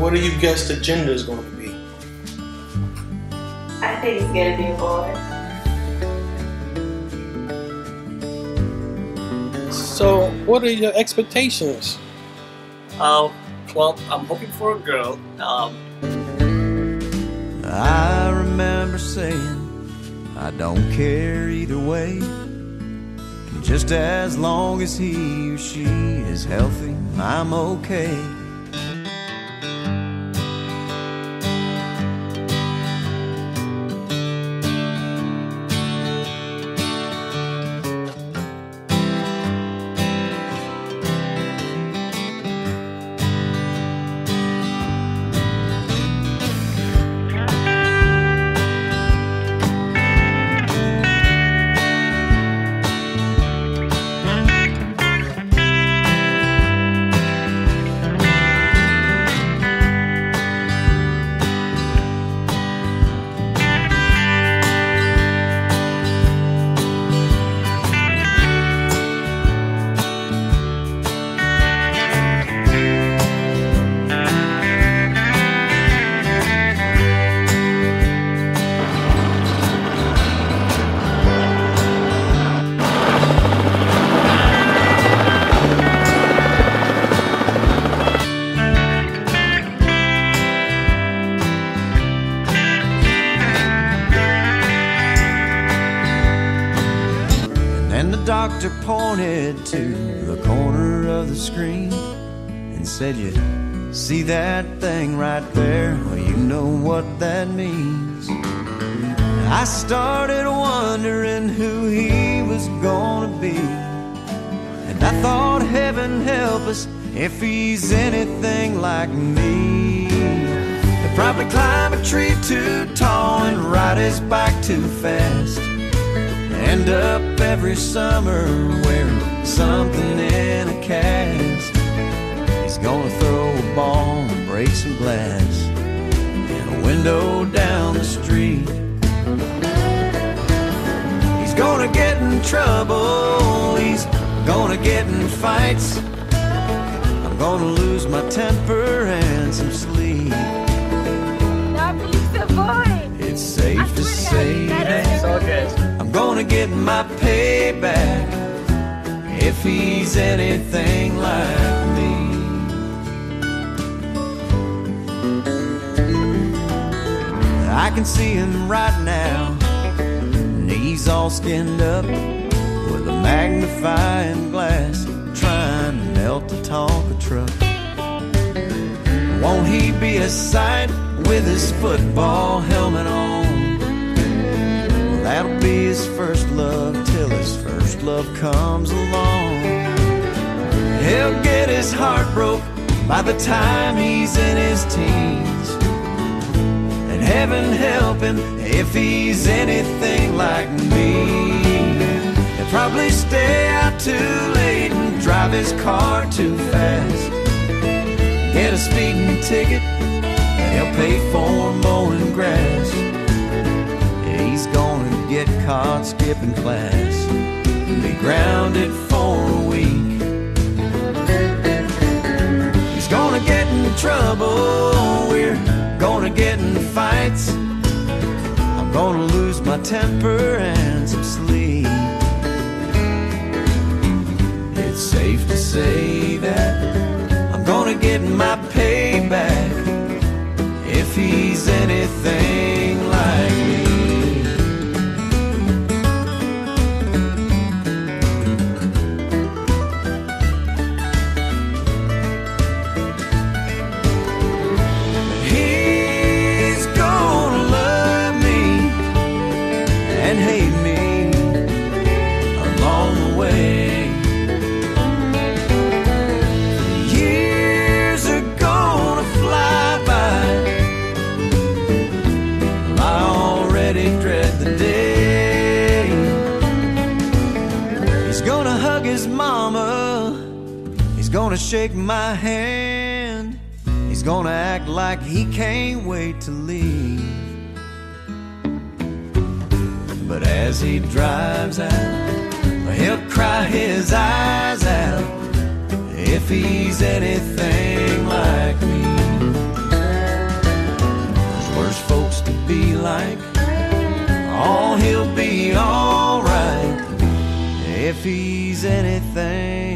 what do you guess the gender is going to be? I think it's gonna be a boy. So, what are your expectations? Uh, well, I'm hoping for a girl. Um, I remember saying, I don't care either way. Just as long as he or she is healthy, I'm okay. Doctor pointed to the corner of the screen and said, You see that thing right there? Well, you know what that means. I started wondering who he was gonna be. And I thought, heaven help us if he's anything like me. He'll probably climb a tree too tall and ride his bike too fast. End up every summer wearing something in a cast. He's gonna throw a ball and break some glass in a window down the street. He's gonna get in trouble, he's gonna get in fights. I'm gonna lose my temper and some sleep. No, he's a boy. It's safe to say that. so good. Gonna get my payback if he's anything like me. I can see him right now, knees all skinned up with a magnifying glass, trying to melt the Tonka truck. Won't he be a sight with his football helmet on? That'll be his first love till his first love comes along. He'll get his heart broke by the time he's in his teens. And heaven help him if he's anything like me. He'll probably stay out too late and drive his car too fast. Get a speeding ticket and he'll pay for mowing grass. Get caught skipping class and be grounded for a week. He's gonna get in trouble, we're gonna get in fights. I'm gonna lose my temper and some sleep. It's safe to say that I'm gonna get my payback if he's anything mama. He's gonna shake my hand. He's gonna act like he can't wait to leave. But as he drives out, he'll cry his eyes out if he's anything like me. If he's anything